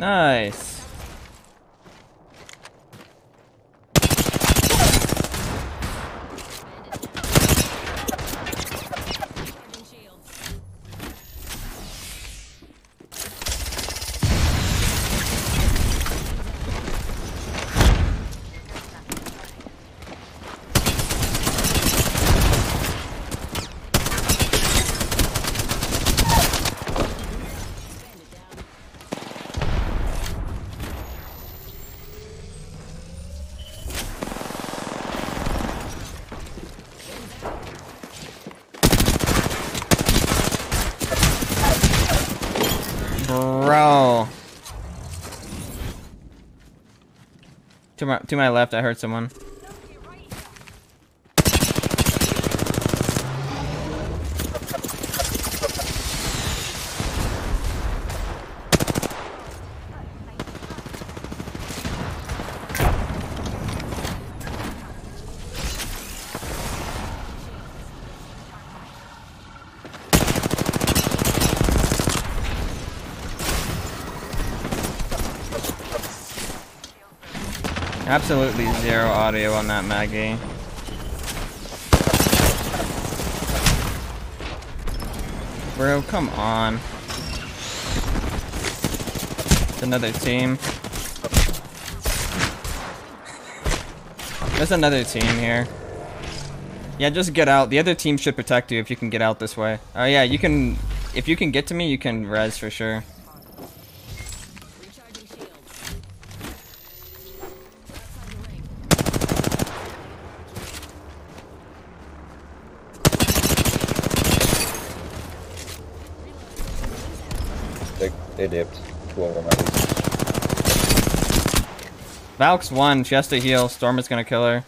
Nice. Bro. To my to my left, I heard someone. Absolutely zero audio on that Maggie. Bro, come on. It's another team. There's another team here. Yeah, just get out. The other team should protect you if you can get out this way. Oh yeah, you can... If you can get to me, you can res for sure. They, they dipped. Two of them at least. Valk's one. She has to heal. Storm is gonna kill her.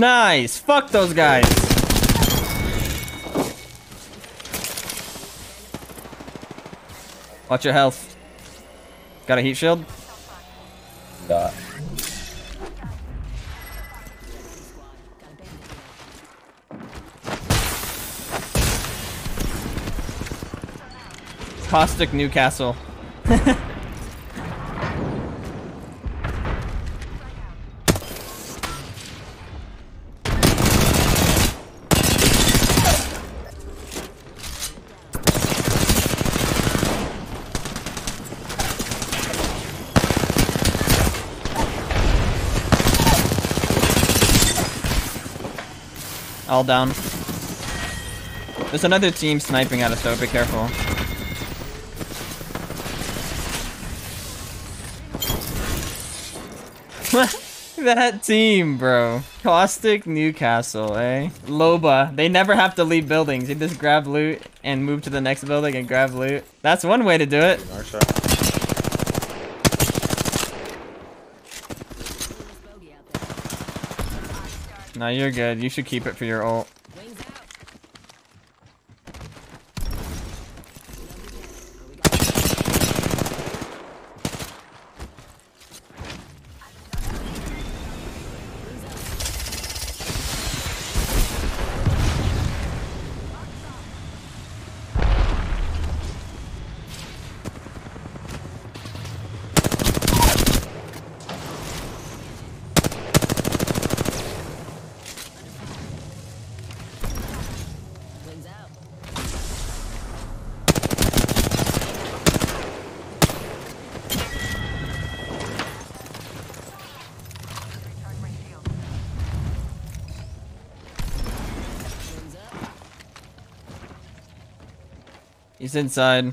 Nice! Fuck those guys! Watch your health. Got a heat shield? Dot. Caustic Newcastle. All down. There's another team sniping at us though, be careful. that team, bro. Caustic Newcastle, eh? Loba. They never have to leave buildings. They just grab loot and move to the next building and grab loot. That's one way to do it. No, you're good. You should keep it for your ult. He's inside.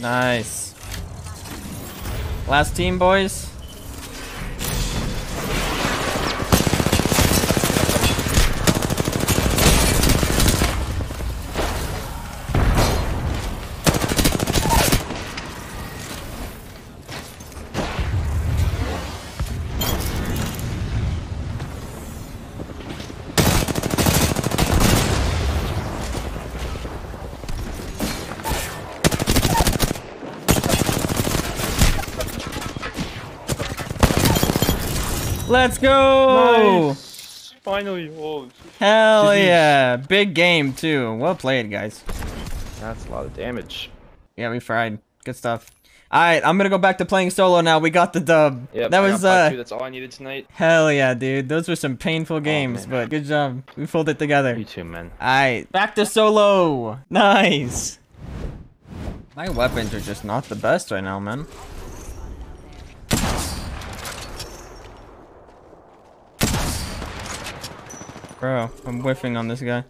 Nice. Last team, boys. Let's go! Nice. Finally. Oh, Hell GG's. yeah. Big game, too. Well played, guys. that's a lot of damage. Yeah, we fried. Good stuff. Alright, I'm gonna go back to playing solo now. We got the dub. Yep, that I was, uh, two. That's all I needed tonight. hell yeah, dude. Those were some painful games, man. but good job. We pulled it together. You too, man. Alright, back to solo. Nice. My weapons are just not the best right now, man. Bro, I'm whiffing on this guy.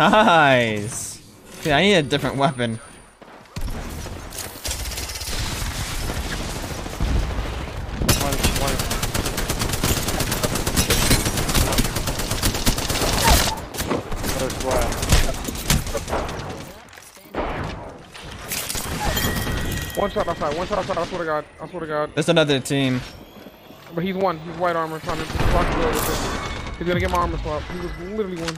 Nice. Dude, I need a different weapon. One, one. First left. One shot outside, one shot outside, I swear to God, I swear to God. There's another team. But he's one, he's white armor trying to block the door with it. He's gonna get my armor swap. He was literally one.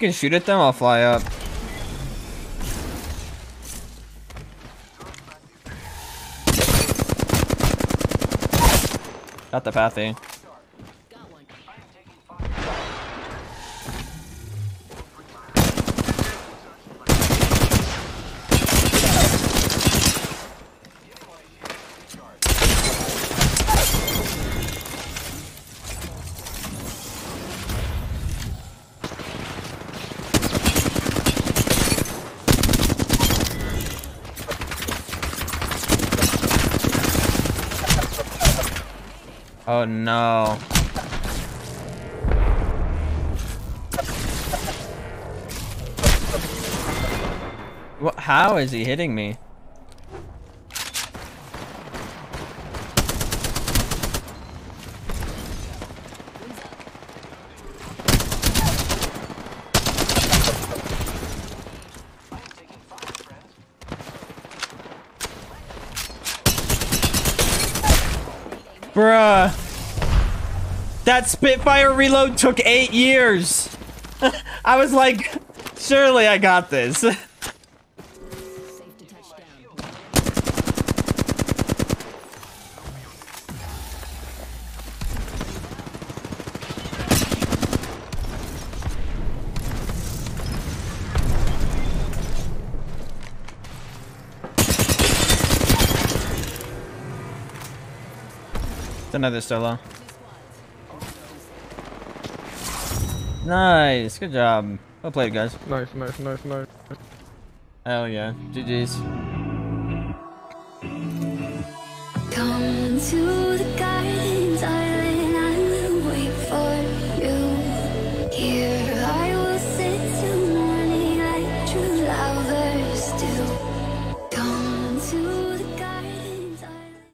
Can shoot at them, I'll fly up. Got the pathy. Oh no. What? How is he hitting me? Bruh. That Spitfire reload took eight years. I was like, surely I got this. another solo. Nice, good job. Well played, guys. Nice, nice, nice, nice. Hell yeah. GG's. Come to the